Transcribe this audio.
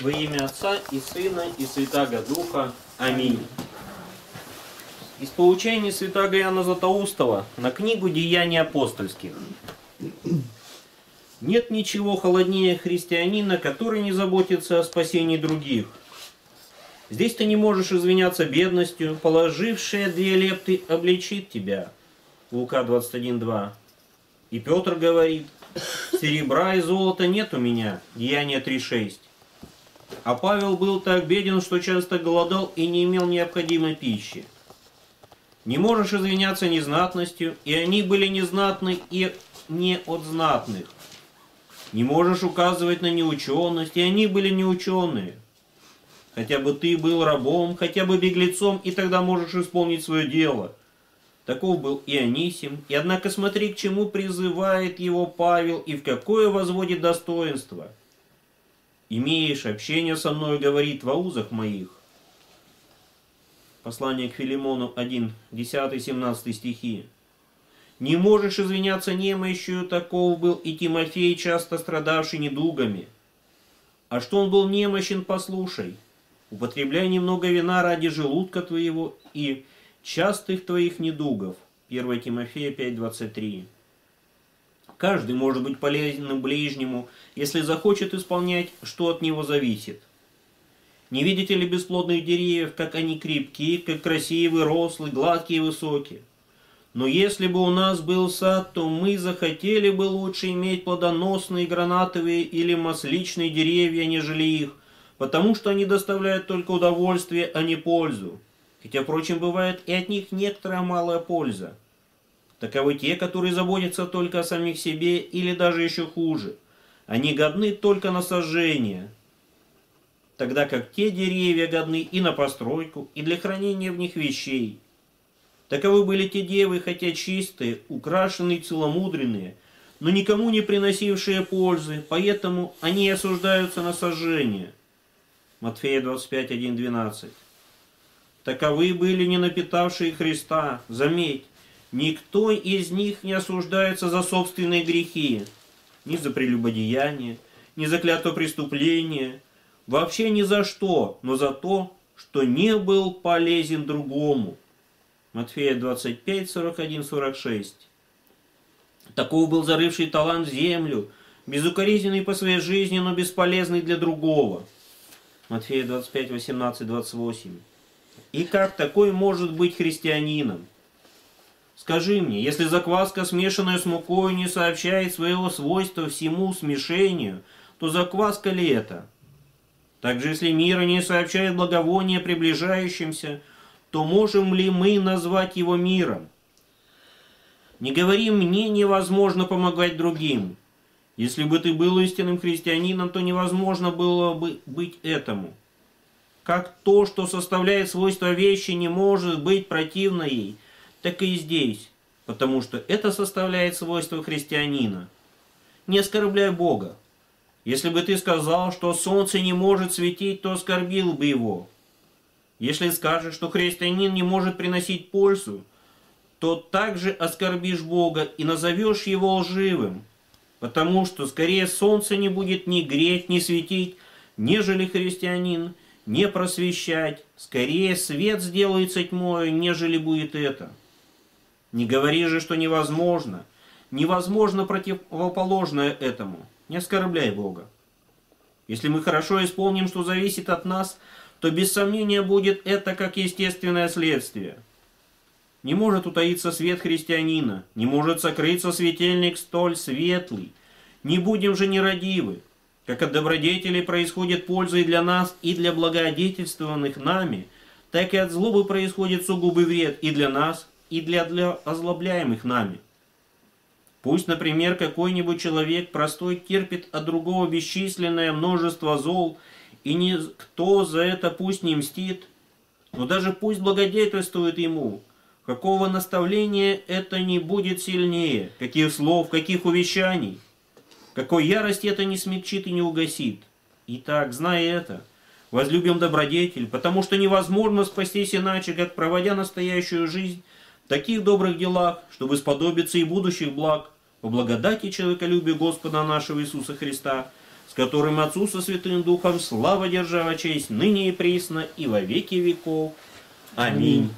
Во имя Отца и Сына и Святаго Духа. Аминь. Из поучения Святаго Иоанна Златоустова на книгу «Деяния апостольских». Нет ничего холоднее христианина, который не заботится о спасении других. Здесь ты не можешь извиняться бедностью, положившая две лепты обличит тебя. Лука 21.2. И Петр говорит, серебра и золота нет у меня. Деяние 3.6. А Павел был так беден, что часто голодал и не имел необходимой пищи. Не можешь извиняться незнатностью, и они были незнатны и не от знатных. Не можешь указывать на неученость, и они были неученые. Хотя бы ты был рабом, хотя бы беглецом, и тогда можешь исполнить свое дело. Таков был и Анисим, и однако смотри, к чему призывает его Павел, и в какое возводит достоинство – имеешь общение со мной, говорит, во узах моих. Послание к Филимону 1, 10-17 стихи. Не можешь извиняться немощью, таков был и Тимофей, часто страдавший недугами. А что он был немощен, послушай. Употребляй немного вина ради желудка твоего и частых твоих недугов. 1 Тимофея 5.23 Каждый может быть полезным ближнему, если захочет исполнять, что от него зависит. Не видите ли бесплодных деревьев, как они крепкие, как красивые, рослые, гладкие и высокие? Но если бы у нас был сад, то мы захотели бы лучше иметь плодоносные гранатовые или масличные деревья, нежели их, потому что они доставляют только удовольствие, а не пользу. Хотя, впрочем, бывает и от них некоторая малая польза. Таковы те, которые заботятся только о самих себе или даже еще хуже. Они годны только на сожжение, тогда как те деревья годны и на постройку, и для хранения в них вещей. Таковы были те девы, хотя чистые, украшенные, целомудренные, но никому не приносившие пользы, поэтому они осуждаются на сожжение. Матфея 25, 1, 12. Таковы были не напитавшие Христа, заметь, Никто из них не осуждается за собственные грехи, ни за прелюбодеяние, ни за клятво преступления, вообще ни за что, но за то, что не был полезен другому. Матфея 25, 41, 46. Таков был зарывший талант в землю, безукоризненный по своей жизни, но бесполезный для другого. Матфея 25, 18, 28. И как такой может быть христианином? Скажи мне, если закваска, смешанная с мукой, не сообщает своего свойства всему смешению, то закваска ли это? Также, если мира не сообщает благовония приближающимся, то можем ли мы назвать его миром? Не говори мне, невозможно помогать другим. Если бы ты был истинным христианином, то невозможно было бы быть этому. Как то, что составляет свойства вещи, не может быть противно ей – так и здесь, потому что это составляет свойство христианина. Не оскорбляй Бога. Если бы ты сказал, что солнце не может светить, то оскорбил бы его. Если скажешь, что христианин не может приносить пользу, то также оскорбишь Бога и назовешь его лживым, потому что скорее солнце не будет ни греть, ни светить, нежели христианин, не просвещать, скорее свет сделается тьмой, нежели будет это. Не говори же, что невозможно. Невозможно противоположное этому. Не оскорбляй Бога. Если мы хорошо исполним, что зависит от нас, то без сомнения будет это как естественное следствие. Не может утаиться свет христианина, не может сокрыться светильник столь светлый. Не будем же нерадивы. Как от добродетелей происходит польза и для нас, и для благодетельствованных нами, так и от злобы происходит сугубый вред и для нас, и для, для озлобляемых нами. Пусть, например, какой-нибудь человек простой терпит от другого бесчисленное множество зол, и никто за это пусть не мстит, но даже пусть благодетельствует ему, какого наставления это не будет сильнее, каких слов, каких увещаний, какой ярости это не смягчит и не угасит. Итак, зная это, возлюбим добродетель, потому что невозможно спастись иначе, как проводя настоящую жизнь таких добрых делах, чтобы сподобиться и будущих благ, по благодати человеколюбия Господа нашего Иисуса Христа, с которым Отцу со Святым Духом слава, держава, честь, ныне и присно, и во веки веков. Аминь.